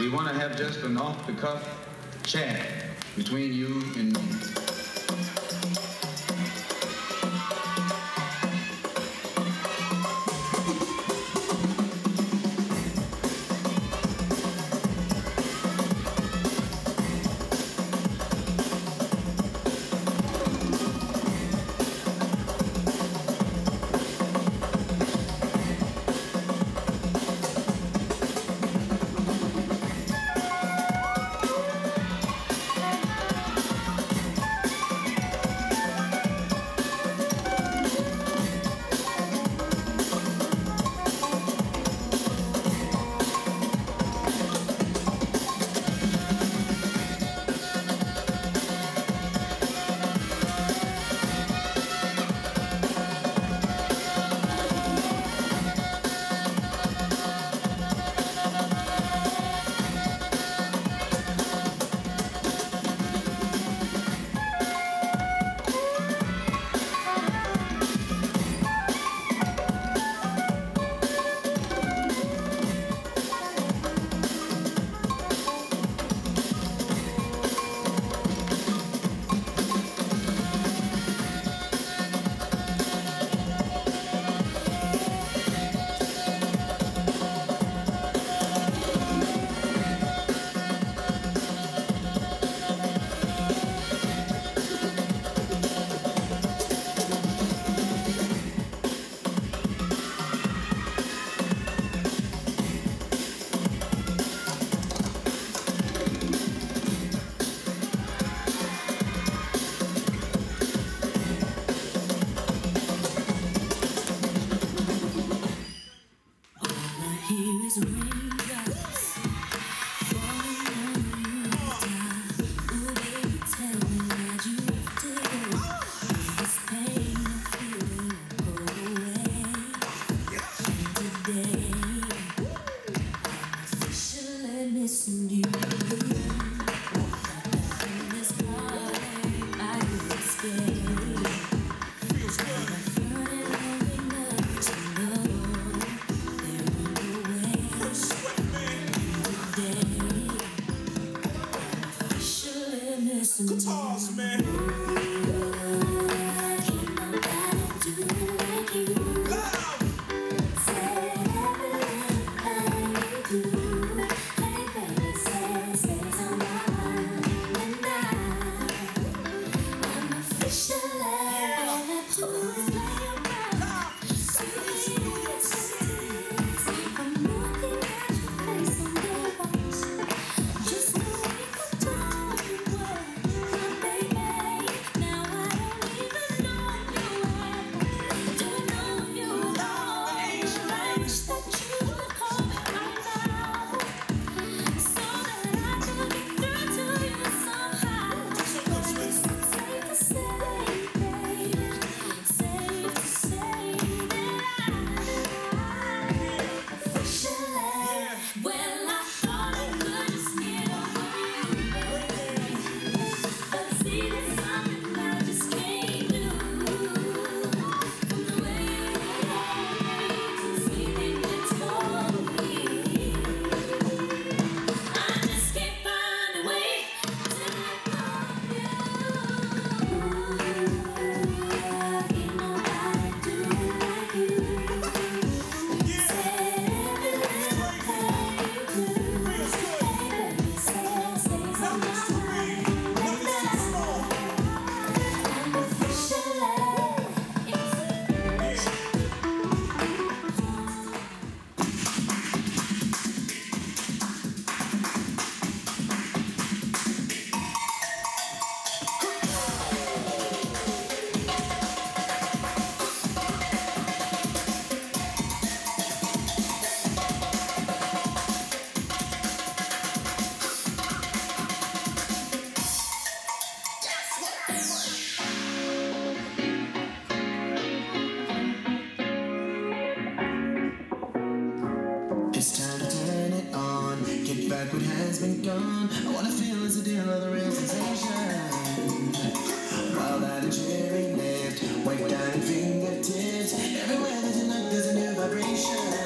we want to have just an off-the-cuff chat between you and me. me. guitars, man. back has been gone. I wanna feel as a deal of the real sensation. Wild eyed and cherry lipped, white diamond fingertips. Everywhere there's a, there's a new vibration.